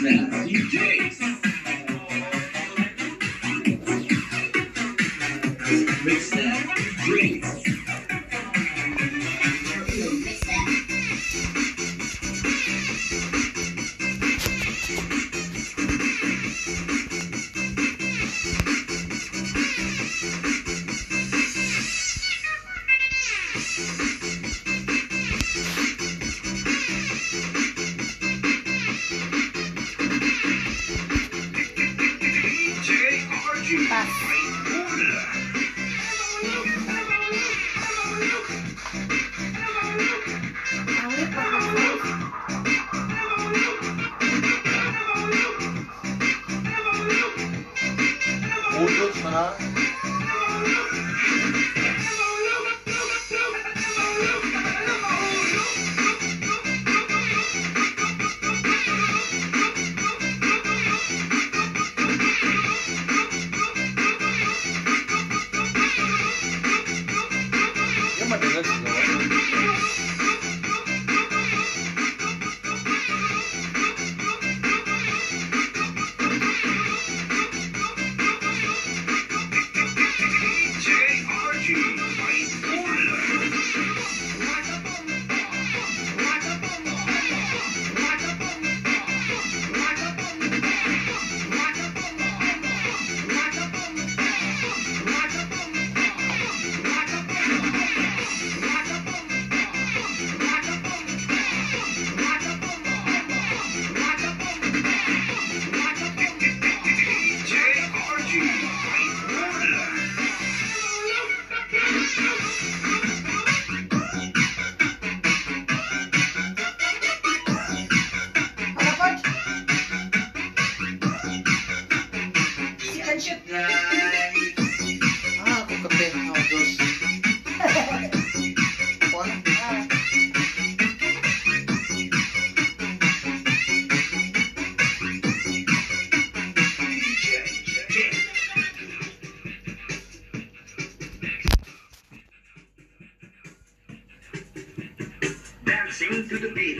DJ. The beat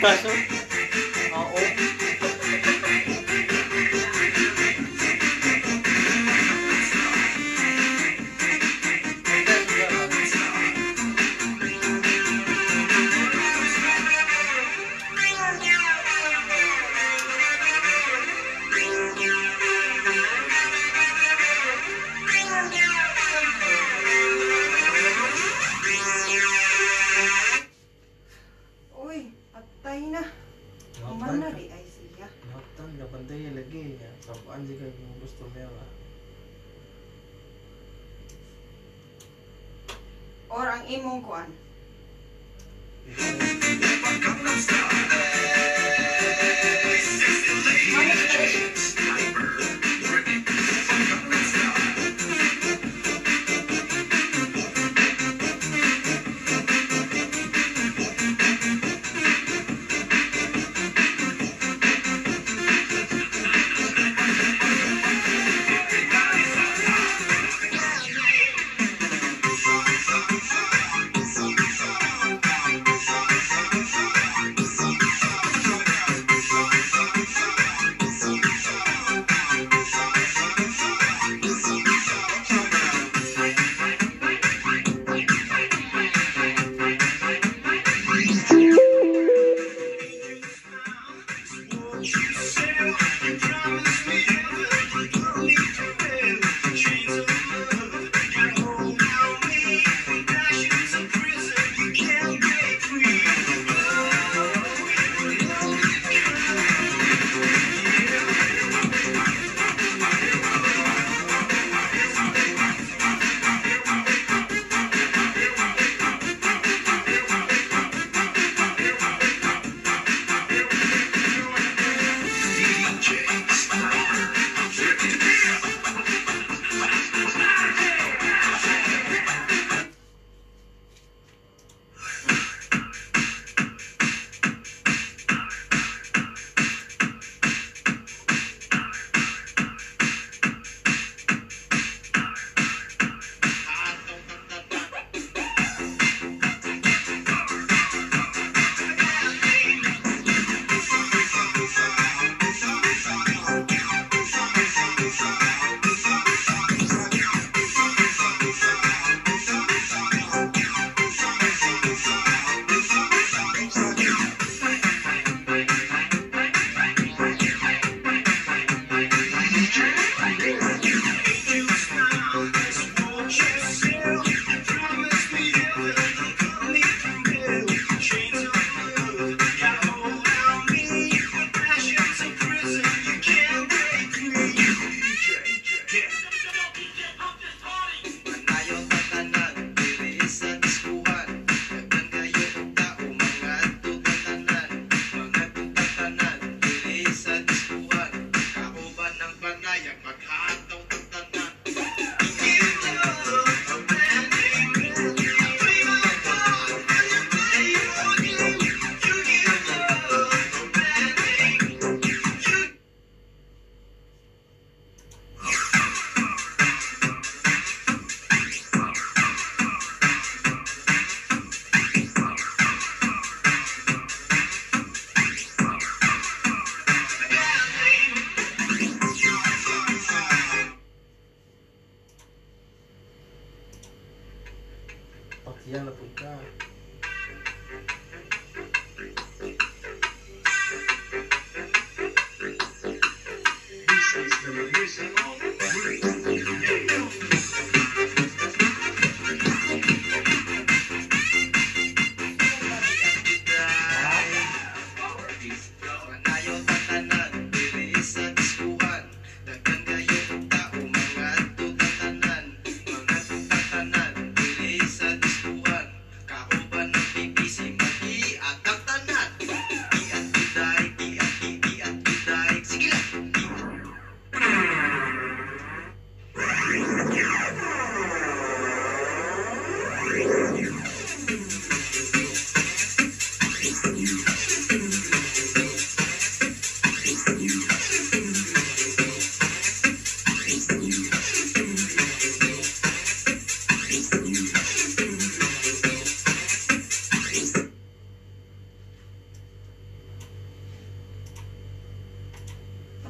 special Or ang imong kuan.